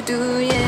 do, yeah.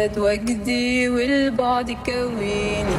زاد وجدي والبعد كويني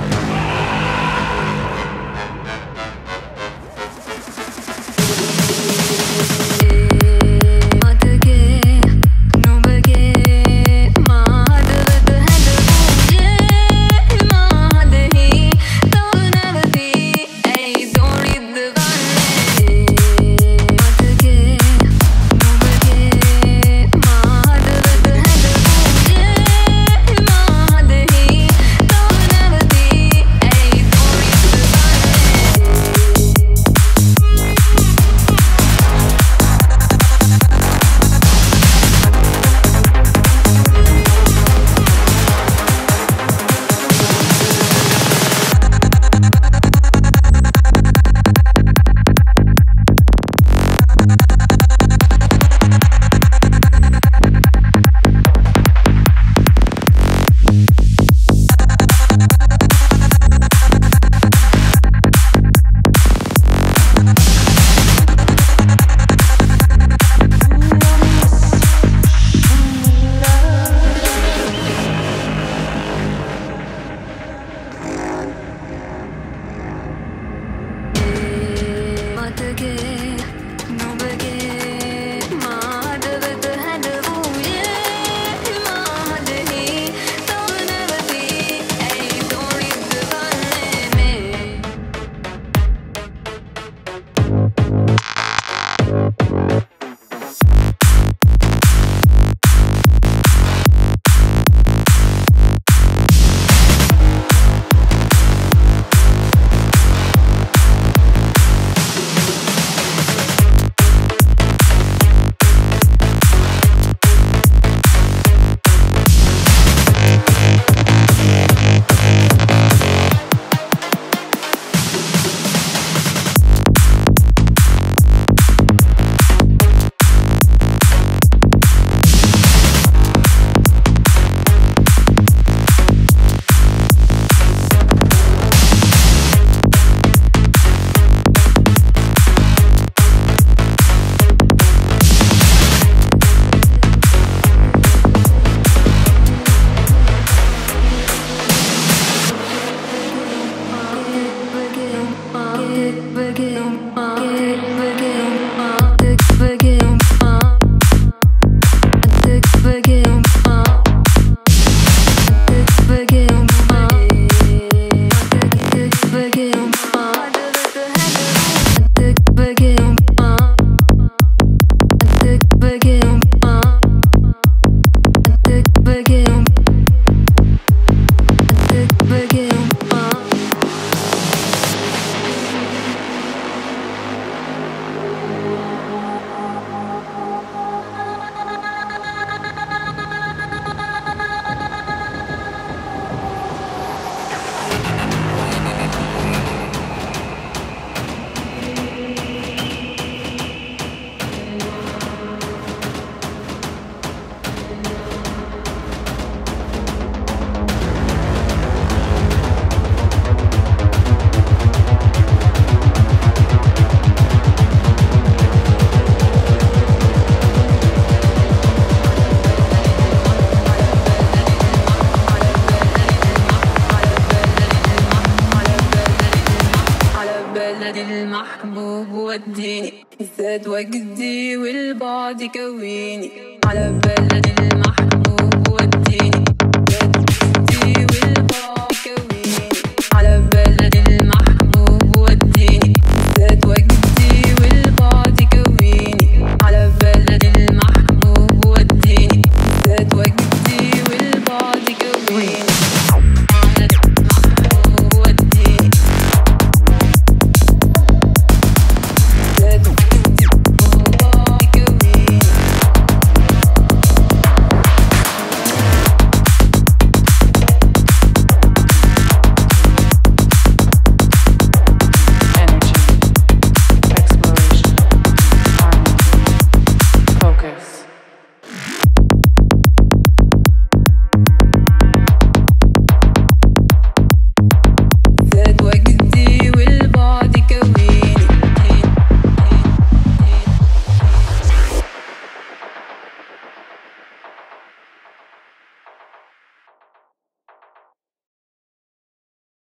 زاد وجدي والبعد كويني على بلدي المحبوب